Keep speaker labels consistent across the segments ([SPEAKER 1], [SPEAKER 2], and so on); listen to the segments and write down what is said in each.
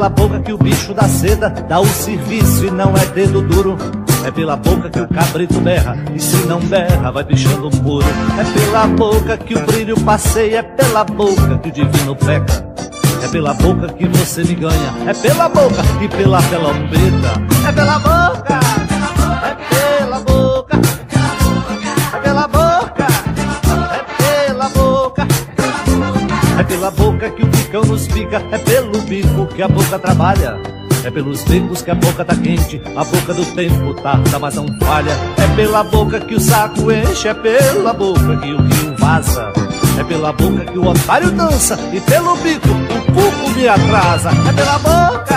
[SPEAKER 1] pela boca que o bicho da seda dá o serviço e não é dedo duro. É pela boca que o cabrito berra, e se não berra, vai pichando o muro. É pela boca que o brilho passeia, é pela boca que o divino peca. É pela boca que você me ganha, é pela boca e pela pelombeta. Boca que o bicão nos pica, é pelo bico que a boca trabalha. É pelos becos que a boca tá quente, a boca do tempo tarda, mas não falha. É pela boca que o saco enche, é pela boca que o rio vaza. É pela boca que o otário dança, e pelo bico o pupo me atrasa. É pela boca,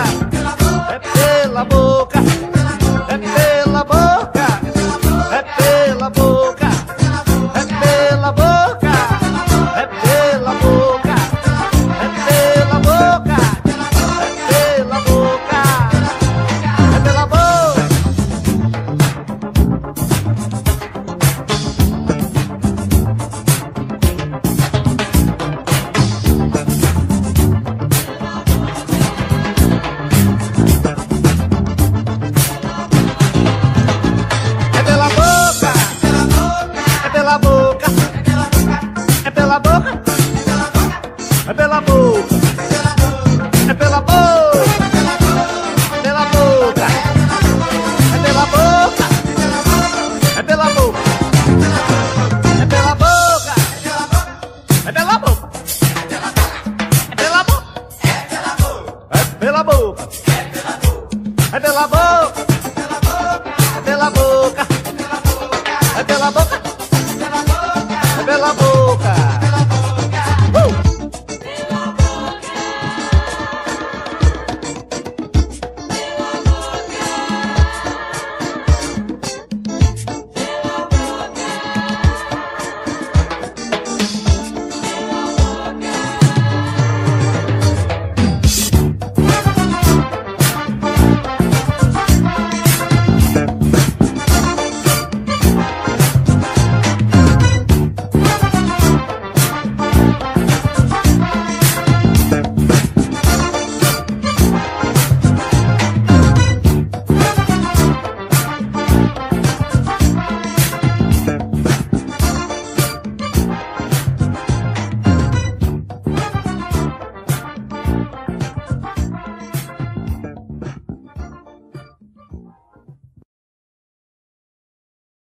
[SPEAKER 1] é pela boca, é pela boca, é pela boca, é pela boca, é pela boca, é pela boca, é pela boca, é pela boca, é pela boca, é pela boca, é pela boca, é pela boca, é pela boca, é pela boca.